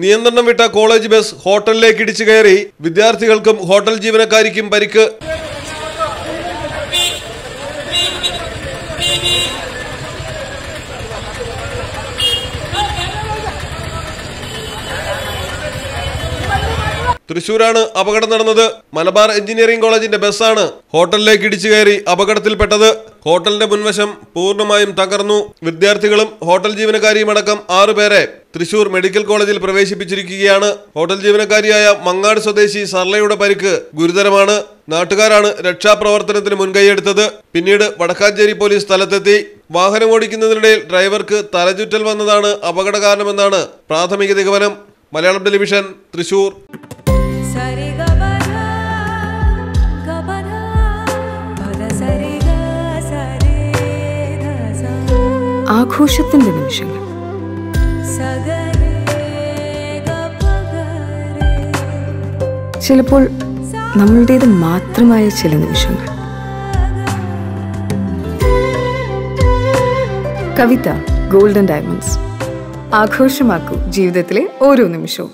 നിയന്ത്രണം വിട്ട college bus ഹോട്ടലിലേക്ക് ഇടിച്ചു കയറി. വിദ്യാർത്ഥികൾക്കും ഹോട്ടൽ ജീവനക്കാരിക്കും പരിക്ക്. തൃശൂരാണ് അപകടം നടന്നത്. മലബാർ എഞ്ചിനീയറിംഗ് കോളേജിന്റെ ബസ്സാണ് ഹോട്ടലിലേക്ക് ഇടിച്ചു കയറി അപകടത്തിൽപ്പെട്ടത്. ഹോട്ടലിന്റെ മുൻവശം പൂർണമായും തകർന്നു. വിദ്യാർത്ഥികളും ഹോട്ടൽ ജീവനക്കാരിയും അടക്കം ആറുപേരെ തൃശൂർ മെഡിക്കൽ കോളേജിൽ പ്രവേശിപ്പിച്ചിരിക്കുകയാണ്. ഹോട്ടൽ ജീവനക്കാരിയായ മങ്ങാട് സ്വദേശി സർലയുടെ പരിക്ക് ഗുരുതരമാണ്. നാട്ടുകാരാണ് രക്ഷാപ്രവർത്തനത്തിന് മുൻകൈയെടുത്തത്. പിന്നീട് വടക്കാഞ്ചേരി പോലീസ് സ്ഥലത്തെത്തി. വാഹനം ഓടിക്കുന്നതിനിടയിൽ ഡ്രൈവർക്ക് തലചുറ്റൽ വന്നതാണ് അപകട കാരണമെന്നാണ് പ്രാഥമിക നിഗമനം. മലയാളം ടെലിവിഷൻ തൃശൂർ. ആഘോഷത്തിന്റെ നിമിഷങ്ങൾ. ചിലപ്പോൾ നമ്മളുടേത് മാത്രമായ ചില നിമിഷങ്ങൾ. Kavitha golden diamonds. ആഘോഷമാക്കൂ ജീവിതത്തിലെ ഓരോ നിമിഷവും.